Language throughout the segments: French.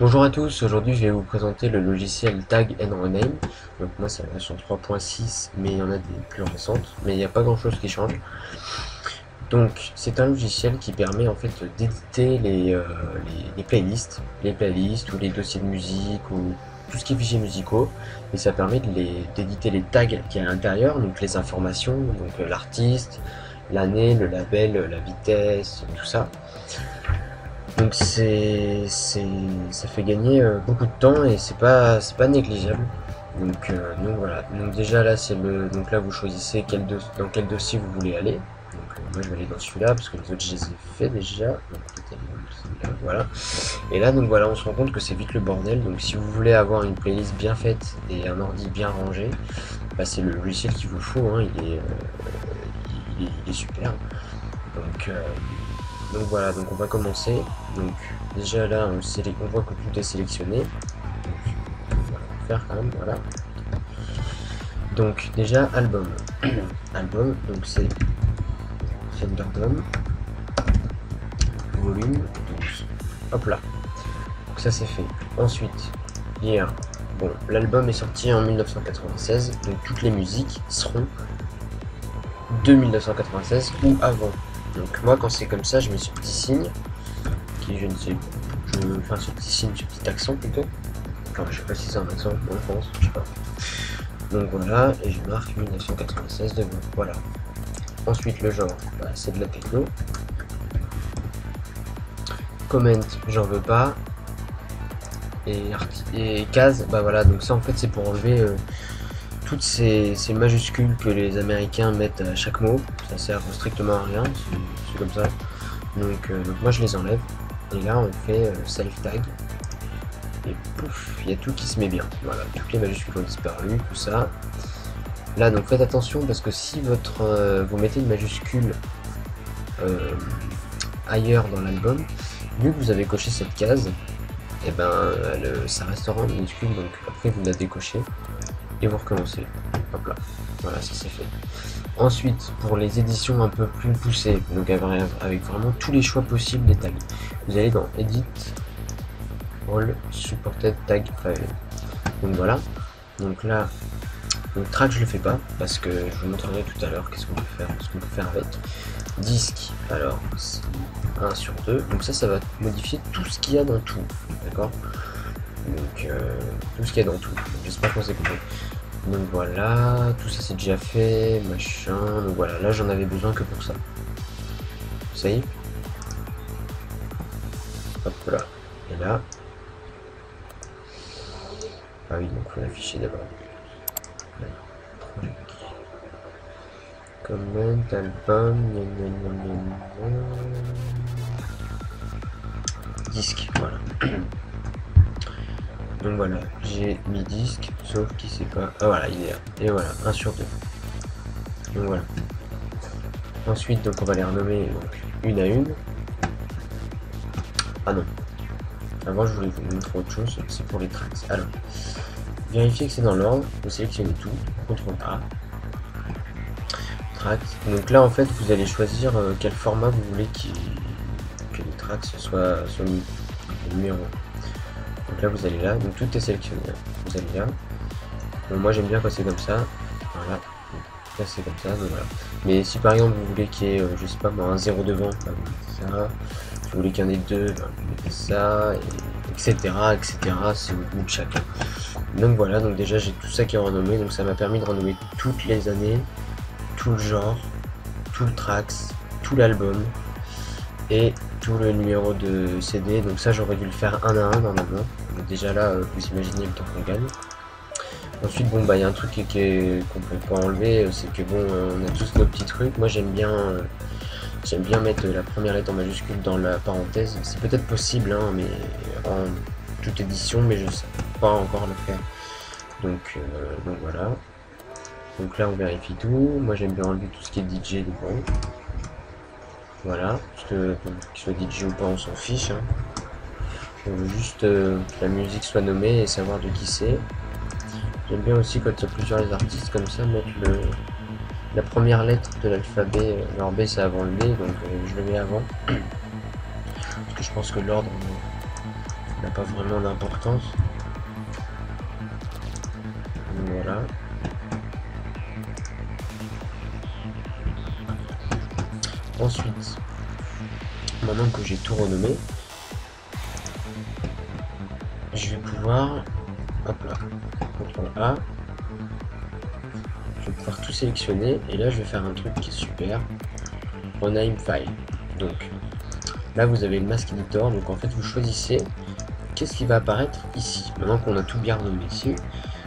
Bonjour à tous, aujourd'hui je vais vous présenter le logiciel Tag and Rename. Donc moi c'est la version 3.6 mais il y en a des plus récentes, mais il n'y a pas grand chose qui change. Donc c'est un logiciel qui permet en fait d'éditer les, euh, les, playlists, les playlists ou les dossiers de musique ou tout ce qui est fichiers musicaux et ça permet d'éditer les, tags qui à l'intérieur, donc les informations, donc euh, l'artiste, l'année, le label, la vitesse, tout ça. Donc c'est ça fait gagner euh, beaucoup de temps et c'est pas c'est pas négligeable. Donc, euh, donc voilà. Donc déjà là c'est le donc là vous choisissez dans quel dossier vous voulez aller. Donc euh, moi je vais aller dans celui-là parce que les autres je les ai fait déjà. Donc, voilà. Et là donc voilà on se rend compte que c'est vite le bordel. Donc si vous voulez avoir une playlist bien faite et un ordi bien rangé, bah, c'est le logiciel qu'il vous faut. Hein. Il, est, il, est, il, est, super. Donc donc voilà, donc on va commencer. Donc déjà là, on, voit que tout est sélectionné. Donc, faire quand même, voilà. Donc déjà album. album, donc c'est Thunderdome. Volume 12. Hop là. Donc ça c'est fait. Ensuite, hier. Bon, l'album est sorti en 1996, donc toutes les musiques seront de 1996 ou avant. Donc moi quand c'est comme ça, je mets ce petit signe, qui je ne sais, je, enfin ce petit signe, ce petit accent plutôt. Enfin je sais pas si c'est un accent en France, je sais pas. Donc voilà, et je marque 1996 devant, voilà. Ensuite le genre, bah, c'est de la techno. Comment, j'en veux pas. Et, et case, bah voilà, donc ça en fait c'est pour enlever euh, toutes ces, majuscules que les américains mettent à chaque mot, ça sert strictement à rien, c'est comme ça. Euh, donc, moi je les enlève, et là on fait euh, self tag, et pouf, il y a tout qui se met bien. Voilà, toutes les majuscules ont disparu, tout ça. Là donc faites attention parce que si votre euh, vous mettez une majuscule ailleurs dans l'album, vu que vous avez coché cette case, et eh ben ça restera en minuscule donc après vous la décochez vous recommencez. Hop là, voilà, ça c'est fait. Ensuite, pour les éditions un peu plus poussées, donc avec vraiment tous les choix possibles des tags, vous allez dans Edit, All Supported Tag File. Donc voilà, donc là, donc track je le fais pas parce que je vous montrerai tout à l'heure qu'est-ce qu'on peut faire, ce qu'on peut faire avec. Disque, alors 1 sur 2, donc ça, ça va modifier tout ce qu'il y a dans tout, d'accord? Donc euh, tout ce qu'il y a dans tout. J'espère qu'on s'est compris. Donc voilà, tout ça c'est déjà fait, machin. Donc voilà, là j'en avais besoin que pour ça. Ça y est Hop là. Et là. Ah oui, donc faut l'afficher d'abord. Comment, album, disque, voilà. Donc voilà, j'ai mis disque, sauf qu'il sait pas. Ah voilà, il est là. Et voilà, 1 sur 2. Donc voilà. Ensuite, donc on va les renommer une à une. Ah non. Avant, je voulais vous montrer autre chose, c'est pour les tracks. Alors, vérifiez que c'est dans l'ordre, vous sélectionnez tout, CTRL A. Tracks. Donc là, en fait, vous allez choisir euh, quel format vous voulez que les tracks soient, soient numéro. Donc là vous allez là, donc tout est sélectionné. Vous allez là. moi j'aime bien quand c'est comme ça. Voilà. Là c'est comme ça, donc voilà. Mais si par exemple vous voulez qu'il y ait, euh, je sais pas moi, un 0 devant, bah, vous ça. Si vous voulez qu'il y en ait deux, bah, vous mettez ça, etc. etc. C'est au goût de chacun. Donc voilà, donc déjà j'ai tout ça qui est renommé, donc ça m'a permis de renommer toutes les années, tout le genre, tout le tracks, tout l'album, et tout le numéro de CD. Donc ça, j'aurais dû le faire un à un normalement. Donc déjà là, euh, vous imaginez le temps qu'on gagne. Ensuite, bon, bah, il y a un truc qu'on peut pas enlever, euh, c'est que bon, euh, on a tous nos petits trucs. Moi, j'aime bien, j'aime bien mettre la première lettre en majuscule dans la parenthèse. C'est peut-être possible, hein, mais en toute édition, mais je sais pas encore le faire. Donc, donc voilà. Donc là, on vérifie tout. Moi, j'aime bien enlever tout ce qui est DJ devant. Voilà, parce que qu'il soit DJ ou pas, on s'en fiche. Hein. Juste euh, que la musique soit nommée et savoir de qui c'est. J'aime bien aussi quand il y a plusieurs artistes comme ça, mettre le, la première lettre de l'alphabet. Euh, alors B c'est avant le D, donc euh, je le mets avant. Parce que je pense que l'ordre n'a pas vraiment d'importance. Voilà. Ensuite, maintenant que j'ai tout renommé, je vais pouvoir, hop là, A, je vais pouvoir tout sélectionner et là je vais faire un truc qui est super, rename file. Donc là vous avez le masque editor, donc en fait vous choisissez qu'est-ce qui va apparaître ici, maintenant qu'on a tout bien renommé ici.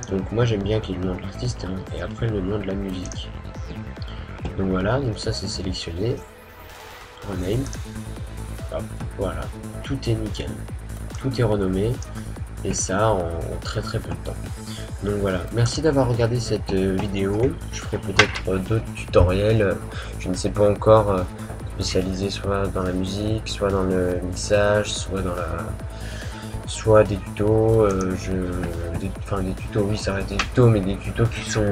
Donc moi j'aime bien qu'il y ait le nom de l'artiste hein, et après le nom de la musique. Donc voilà, donc ça c'est sélectionné. Rename. voilà, tout est nickel. Tout est renommé. Ça en très très peu de temps. Donc voilà, merci d'avoir regardé cette euh, vidéo. Je ferai peut-être euh, d'autres tutoriels. Je ne sais pas encore euh, spécialisés soit dans la musique, soit dans le mixage, soit dans la soit des tutos, je, enfin des tutos, oui ça reste des tutos, mais des tutos qui sont,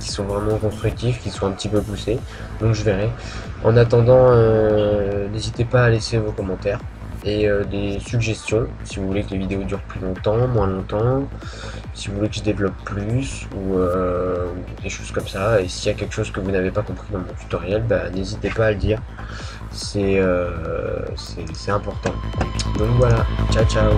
qui sont vraiment constructifs, qui sont un petit peu poussés, donc je verrai. En attendant, n'hésitez pas à laisser vos commentaires et des suggestions, si vous voulez que les vidéos durent plus longtemps, moins longtemps, si vous voulez que je développe plus, ou des choses comme ça, et s'il y a quelque chose que vous n'avez pas compris dans mon tutoriel, bah, n'hésitez pas à le dire. C'est important. Donc voilà, ciao ciao